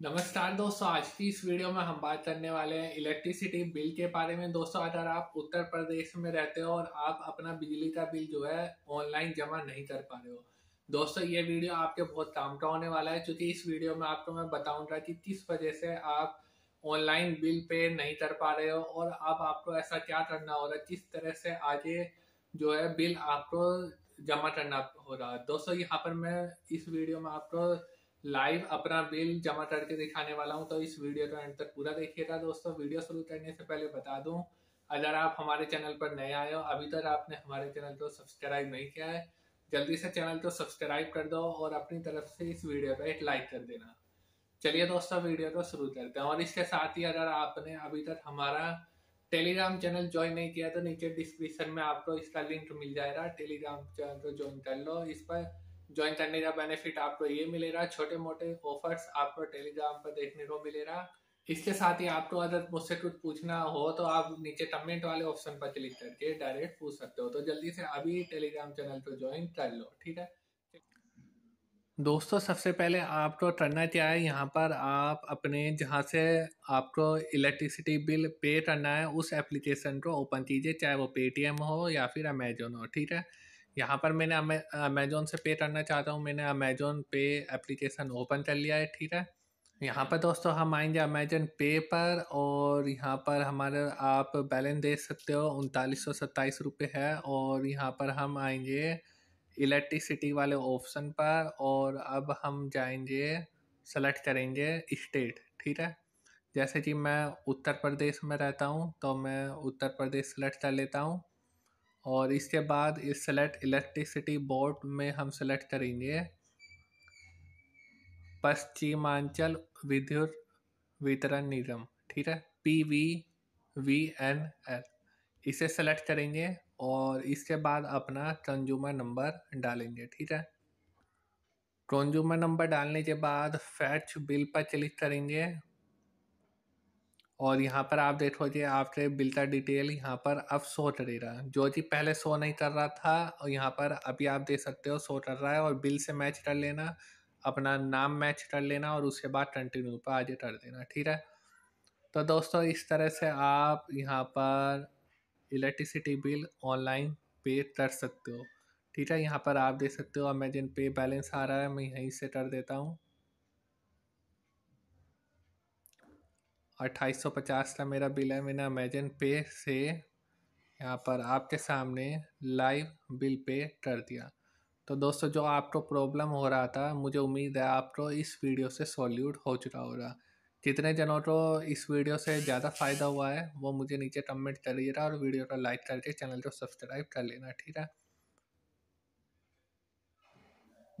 नमस्कार दोस्तों, आज की इस वीडियो में हम बात करने वाले हैं इलेक्ट्रिसिटी बिल के बारे में। दोस्तों, अगर आप उत्तर प्रदेश में रहते हो और आप अपना बिजली का बिल जो है ऑनलाइन जमा नहीं कर पा रहे हो, दोस्तों, ये वीडियो आपके बहुत काम का होने वाला है, क्योंकि इस वीडियो में आपको मैं बताऊँगा कि किस वजह से आप ऑनलाइन बिल पे नहीं कर पा रहे हो और अब आपको ऐसा क्या करना हो रहा है, किस तरह से आगे जो है बिल आपको जमा करना हो रहा है। दोस्तों, यहाँ पर मैं इस वीडियो में आपको लाइव अपना बिल जमा करके दिखाने वाला हूँ तो इस वीडियो को एंड तक पूरा देखिएगा दोस्तों। वीडियो शुरू करने से पहले बता दूँ, अगर आप हमारे चैनल पर नए आए हो, अभी तक आपने हमारे चैनल को सब्सक्राइब नहीं किया है, जल्दी से चैनल को सब्सक्राइब कर दो और अपनी तरफ़ से इस वीडियो को एक लाइक कर देना। चलिए दोस्तों वीडियो को शुरू करते हैं। और इसके साथ ही अगर आपने अभी तक हमारा टेलीग्राम चैनल ज्वाइन नहीं किया तो नीचे डिस्क्रिप्शन में आपको इसका लिंक मिल जाएगा। टेलीग्राम चैनल को ज्वाइन कर लो। इस पर ज्वाइन करने का बेनिफिट आपको ये मिलेगा छोटे मोटे ऑफर्स आपको टेलीग्राम पर देखने को मिलेगा। इसके साथ ही आपको अगर मुझसे कुछ पूछना हो तो आप नीचे कमेंट वाले ऑप्शन पर क्लिक करके डायरेक्ट पूछ सकते हो। तो जल्दी से अभी टेलीग्राम चैनल को ज्वाइन कर लो, ठीक है? दोस्तों, सबसे पहले आपको करना क्या है? यहाँ पर आप अपने जहाँ से आपको इलेक्ट्रिसिटी बिल पे करना है, उस एप्लीकेशन को ओपन कीजिए, चाहे वो पेटीएम हो या फिर अमेजोन हो, ठीक है? यहाँ पर मैंने अमेजोन से पे करना चाहता हूँ। मैंने अमेजोन पे एप्लीकेशन ओपन कर लिया है, ठीक है? यहाँ पर दोस्तों हम आएँगे अमेजन पे पर और यहाँ पर हमारे आप बैलेंस देख सकते हो, उनतालीस सौ सत्ताईस रुपये है और यहाँ पर हम आएँगे इलेक्ट्रिसिटी वाले ऑप्शन पर और अब हम जाएँगे सेलेक्ट करेंगे स्टेट ठीक है? जैसे कि मैं उत्तर प्रदेश में रहता हूँ तो मैं उत्तर प्रदेश सेलेक्ट कर लेता हूँ। और इसके बाद इस सेलेक्ट इलेक्ट्रिसिटी बोर्ड में हम सेलेक्ट करेंगे। पश्चिमांचल विद्युत वितरण निगम, ठीक है? P V V N L इसे सेलेक्ट करेंगे और इसके बाद अपना कंज्यूमर नंबर डालेंगे, ठीक है? कंज्यूमर नंबर डालने के बाद फैच बिल पर क्लिक करेंगे। और यहाँ पर आप देखोगे आपके बिल का डिटेल यहाँ पर अब शो करेगा जो जी पहले शो नहीं कर रहा था और यहाँ पर अभी आप देख सकते हो शो कर रहा है और बिल से मैच कर लेना, अपना नाम मैच कर लेना और उसके बाद कंटिन्यू पर आगे कर देना, ठीक है? तो दोस्तों, इस तरह से आप यहाँ पर इलेक्ट्रिसिटी बिल ऑनलाइन पे कर सकते हो, ठीक है? यहाँ पर आप देख सकते हो, अमेजन पे बैलेंस आ रहा है, मैं यहीं से कर देता हूँ। अट्ठाईस सौ पचास का मेरा बिल है। मैंने अमेजन पे से यहाँ पर आपके सामने लाइव बिल पे कर दिया। तो दोस्तों, जो आपको प्रॉब्लम हो रहा था, मुझे उम्मीद है आपको इस वीडियो से सॉल्यूट हो चुका होगा। जितने जनों को इस वीडियो से ज़्यादा फ़ायदा हुआ है, वो मुझे नीचे कमेंट करिएगा और वीडियो को लाइक करके चैनल को सब्सक्राइब कर लेना, ठीक है?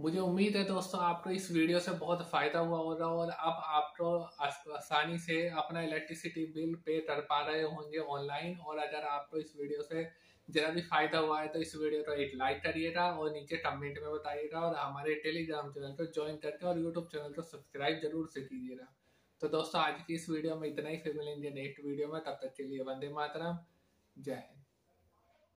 मुझे उम्मीद है दोस्तों, आपको इस वीडियो से बहुत फ़ायदा हुआ होगा और अब आपको आसानी से अपना इलेक्ट्रिसिटी बिल पे कर पा रहे होंगे ऑनलाइन और अगर आपको इस वीडियो से ज़रा भी फ़ायदा हुआ है तो इस वीडियो को एक लाइक करिएगा और नीचे कमेंट में बताइएगा और हमारे टेलीग्राम चैनल को ज्वाइन करके और यूट्यूब चैनल को सब्सक्राइब ज़रूर से कीजिएगा। तो दोस्तों, आज की इस वीडियो में इतना ही। फिर मिलेंगे नेक्स्ट वीडियो में। तब तक के लिए वंदे मातरम। जय हिंद।